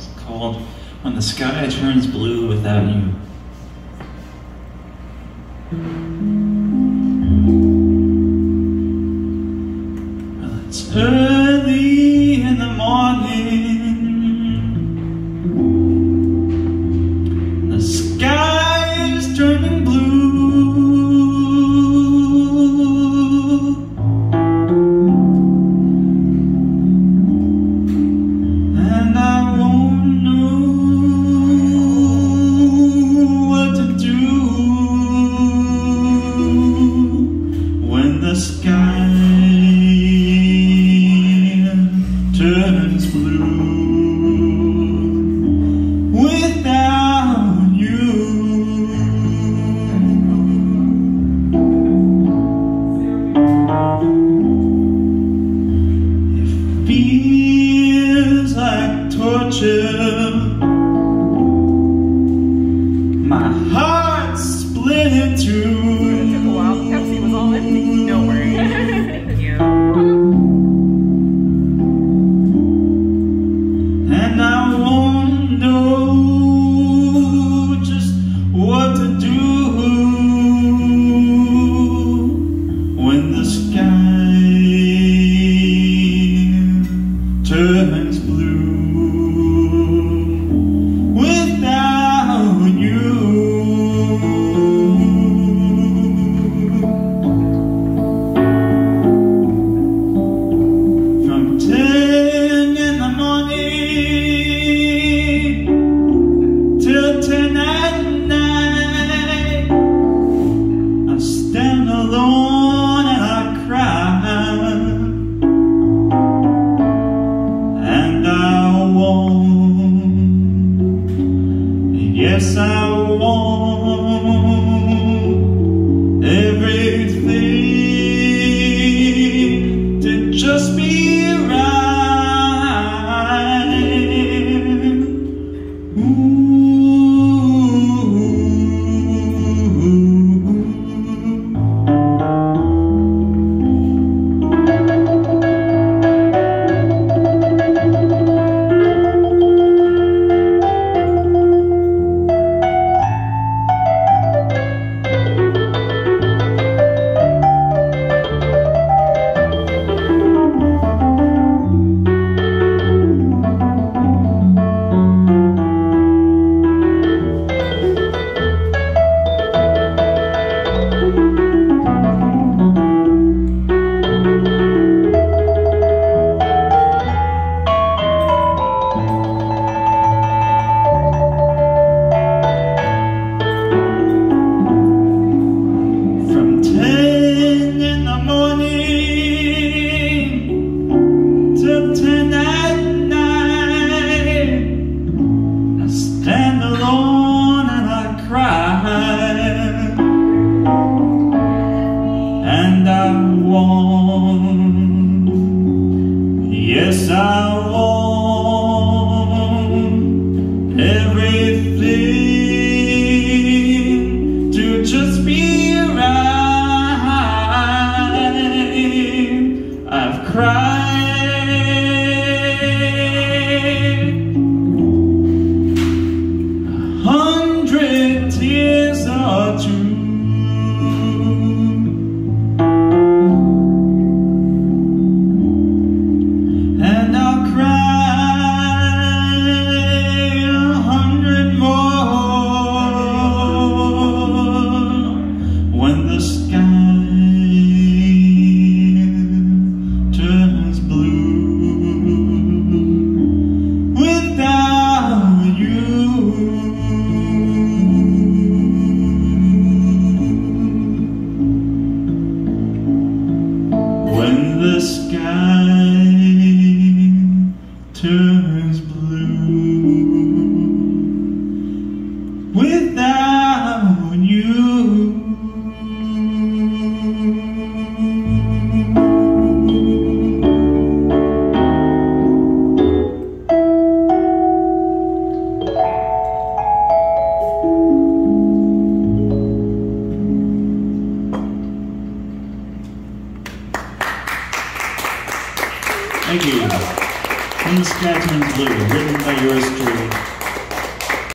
It's called When the Sky Turns Blue Without You. Well, feels like torture. My heart's split in two. Yes, I want. To till tonight night. I stand alone and I cry. And I'm warm yes I want The sky. Turns Thank you. Miss Catherine Blue, written by yours truly.